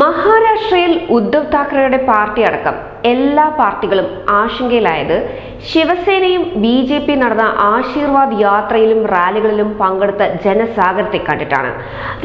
മഹാരാഷ്ട്രയിൽ ഉദ്ധവ് താക്കറെയുടെ പാർട്ടി അടക്കം. എല്ലാ പാർട്ടികളും ആശങ്കയിലായത്. ശിവസേനയും ബി ജെ പി നടന്ന ആശീർവാദ് യാത്രയിലും റാലികളിലും പങ്കെടുത്ത ജനസാഗരത്തെ കണ്ടിട്ടാണ്.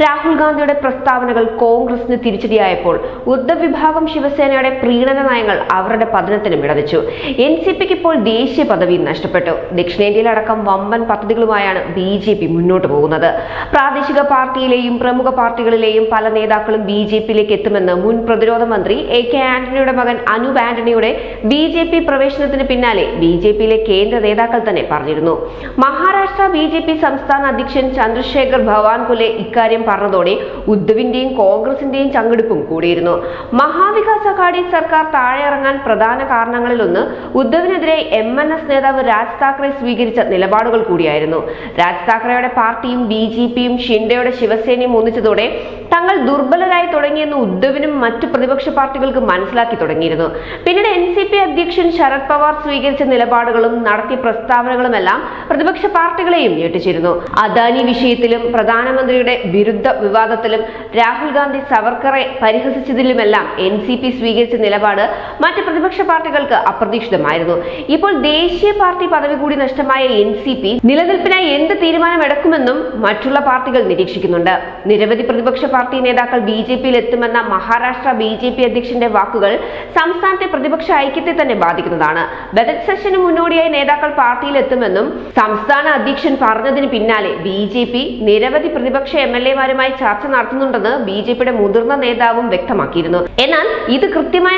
രാഹുൽ ഗാന്ധിയുടെ പ്രസ്താവനകൾ കോൺഗ്രസിന് തിരിച്ചടിയായപ്പോൾ ഉദ്ധവ് വിഭാഗം ശിവസേനയുടെ പ്രീണന നയങ്ങൾ അവരുടെ പതനത്തിനും ഇടവച്ചു. എൻ സി പിക്ക് ഇപ്പോൾ ദേശീയ പദവി നഷ്ടപ്പെട്ടു. ദക്ഷിണേന്ത്യയിലടക്കം വമ്പൻ പദ്ധതികളുമായാണ് ബി ജെ പി മുന്നോട്ട് പോകുന്നത്. പ്രാദേശിക പാർട്ടിയിലെയും പ്രമുഖ പാർട്ടികളിലെയും പല നേതാക്കളും ബി ജെ പിയിലേക്ക് എത്തുമെന്ന് മുൻ പ്രതിരോധ മന്ത്രി എ കെ ആന്റണിയുടെ മകൻ അനൂപ് ആന്റണിയുടെ ബി ജെ പി പ്രവേശനത്തിന് പിന്നാലെ ബി ജെ പിയിലെ കേന്ദ്ര നേതാക്കൾ തന്നെ പറഞ്ഞിരുന്നു. മഹാരാഷ്ട്ര ബി ജെ പി സംസ്ഥാന അധ്യക്ഷൻ ചന്ദ്രശേഖർ ഭവാൻകുലെ ഇക്കാര്യം പറഞ്ഞതോടെ ഉദ്ധവിന്റെയും കോൺഗ്രസിന്റെയും ചങ്കെടുപ്പും കൂടിയിരുന്നു. മഹാവികാസ് അഘാടി സർക്കാർ താഴെ ഇറങ്ങാൻ പ്രധാന കാരണങ്ങളിലൊന്ന് ഉദ്ധവിനെതിരെ എം എൻ എസ് നേതാവ് രാജ് താക്കറെ സ്വീകരിച്ച നിലപാടുകൾ കൂടിയായിരുന്നു. രാജ് താക്കറെയുടെ പാർട്ടിയും ബി ജെ പിയും ഷിൻഡയുടെ ശിവസേനയും ഒന്നിച്ചതോടെ തങ്ങൾ ദുർബലരായി തുടങ്ങിയെന്ന് ഉദ്ധവിനും മറ്റു പ്രതിപക്ഷ പാർട്ടികൾക്ക് മനസ്സിലാക്കി തുടങ്ങിയിരുന്നു. പിന്നീട് എൻ സി പി അധ്യക്ഷൻ ശരത് പവാർ സ്വീകരിച്ച നിലപാടുകളും നടത്തിയ പ്രസ്താവനകളുമെല്ലാം പ്രതിപക്ഷ പാർട്ടികളെയും ഞെട്ടിച്ചിരുന്നു. അദാനി വിഷയത്തിലും പ്രധാനമന്ത്രിയുടെ വിരുദ്ധ വിവാദത്തിലും രാഹുൽ ഗാന്ധി സവർക്കറെ പരിഹസിച്ചതിലുമെല്ലാം എൻ സി പി സ്വീകരിച്ച നിലപാട് മറ്റ് പ്രതിപക്ഷ പാർട്ടികൾക്ക് അപ്രതീക്ഷിതമായിരുന്നു. ഇപ്പോൾ ദേശീയ പാർട്ടി പദവി കൂടി നഷ്ടമായ എൻ സി പി നിലനിൽപ്പിനായി എന്ത് തീരുമാനമെടുക്കുമെന്നും മറ്റുള്ള പാർട്ടികൾ നിരീക്ഷിക്കുന്നുണ്ട്. നിരവധി പ്രതിപക്ഷ പാർട്ടി നേതാക്കൾ ബി ജെ പിയിൽ എത്തുമെന്ന മഹാരാഷ്ട്ര ബി ജെ പി അധ്യക്ഷന്റെ വാക്കുകൾ സംസ്ഥാനത്തെ പ്രതിപക്ഷ ഐക്യത്തെ തന്നെ ബാധിക്കുന്നതാണ്. ബജറ്റ് സെഷന് മുന്നോടിയായി നേതാക്കൾ പാർട്ടിയിൽ എത്തുമെന്നും സംസ്ഥാന അധ്യക്ഷൻ പറഞ്ഞതിന് പിന്നാലെ ബി ജെ പി നിരവധി പ്രതിപക്ഷ എം എൽ എമാരുമായി ചർച്ച നടത്തുന്നുണ്ടെന്ന് ബി ജെ പിയുടെ മുതിർന്ന നേതാവും വ്യക്തമാക്കിയിരുന്നു. എന്നാൽ ഇത് കൃത്യമായ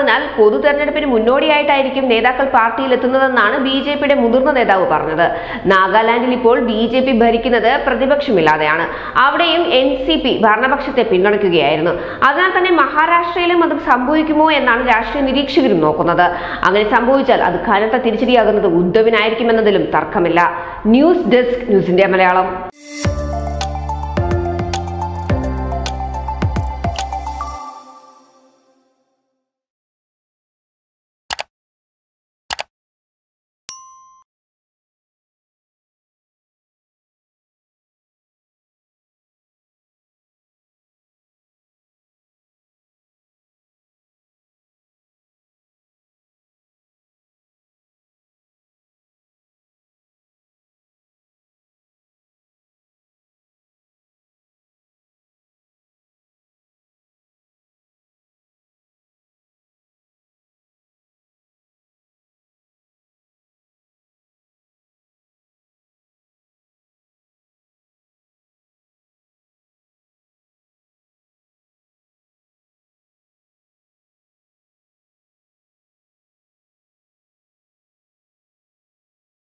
സമയമല്ലാത്തതിനാൽ പൊതു തെരഞ്ഞെടുപ്പിന് മുന്നോടിയായിട്ടായിരിക്കും നേതാക്കൾ പാർട്ടിയിൽ എത്തുന്നതെന്നാണ് ബി ജെ പിയുടെ മുതിർന്ന നേതാവ് പറഞ്ഞത്. നാഗാലാൻഡിൽ ഇപ്പോൾ ബി ജെ പി ഭരിക്കുന്നത് പ്രതിപക്ഷമില്ലാതെയാണ്. അവിടെയും എൻ സി പി ഭരണപക്ഷത്തെ പിന്തുണയ്ക്കുകയായിരുന്നു. അതിനാൽ തന്നെ മഹാരാഷ്ട്രയിലും അത് സംഭവിക്കുമോ എന്നാണ് രാഷ്ട്രീയ നിരീക്ഷകരും നോക്കുന്നത്. അങ്ങനെ സംഭവിച്ചാൽ അത് കനത്ത തിരിച്ചടിയാകുന്നത് ഉദ്ധവിനായിരിക്കുമെന്നതിലും തർക്കമില്ല. ന്യൂസ് ഡെസ്ക് ന്യൂസിന്റെ മലയാളം.